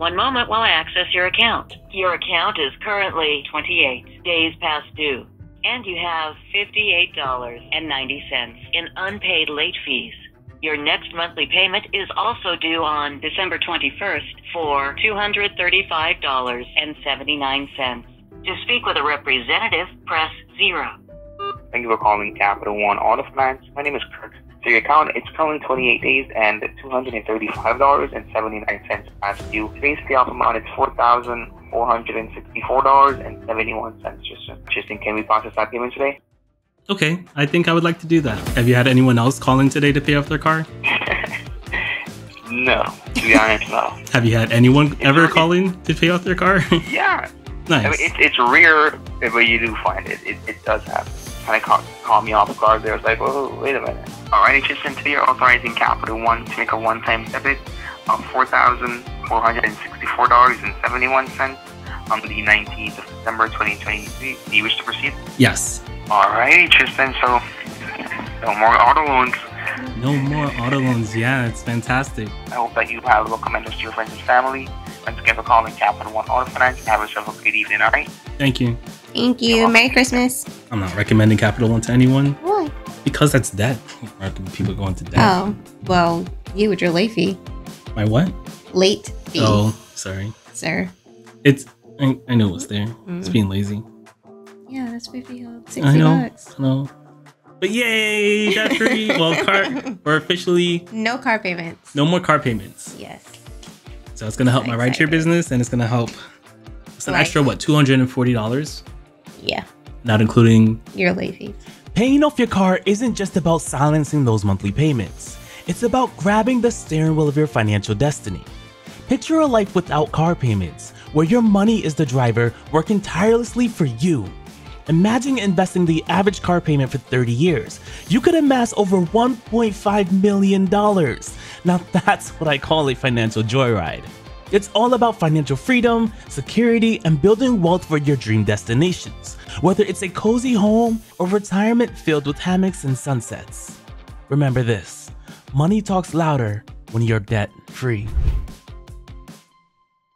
One moment while I access your account. Your account is currently 28 days past due, and you have $58.90 in unpaid late fees. Your next monthly payment is also due on December 21st for $235.79. To speak with a representative, press 0. Thank you for calling Capital One Auto Finance. My name is Kirk. So your account, it's currently 28 days and $235.79 past due. Today's payoff amount is $4,464.71. Just, just in, can we process that payment today? Okay, I think I would like to do that. Have you had anyone else call in today to pay off their car? no, to be honest, no. Have you had anyone ever call in to pay off their car? yeah. nice. I mean, it's, it's rare, but you do find it. It, it does happen. Kind of caught, caught me off guard there. I was like, oh, wait a minute. All right, just today you're authorizing Capital One to make a one-time debit of $4,464.71 on the 19th of December 2023. Do you wish to proceed? yes. All right, Tristan. So, no more auto loans. No more auto loans. Yeah, it's fantastic. I hope that you have recommend us to your friends and family. Once again for calling Capital One Auto Finance. Have yourself a great evening. All right. Thank you. Thank you. Merry Christmas. I'm not recommending Capital One to anyone Why? because that's debt. People going to debt. Oh, well, you with your late fee. My what? Late fee, Oh, sorry. sir. It's I, I know it was there. It's Mm. being lazy. Yeah, that's 50 bucks. 60 I know. bucks. I know. But yay, debt free. well, car we're officially No car payments. no more car payments. Yes. So it's gonna help my rideshare Excited. business, and it's gonna help. It's an Right. extra what, two hundred and forty dollars, Yeah. Not including. Your late fees. Paying off your car isn't just about silencing those monthly payments. It's about grabbing the steering wheel of your financial destiny. Picture a life without car payments, where your money is the driver working tirelessly for you. Imagine investing the average car payment for 30 years. You could amass over $1.5 million. Now that's what I call a financial joyride. It's all about financial freedom, security, and building wealth for your dream destinations, whether it's a cozy home or retirement filled with hammocks and sunsets. Remember this money talks louder when you're debt free.